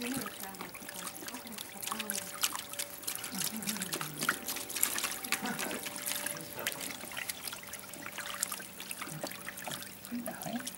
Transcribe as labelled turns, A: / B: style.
A: All
B: right.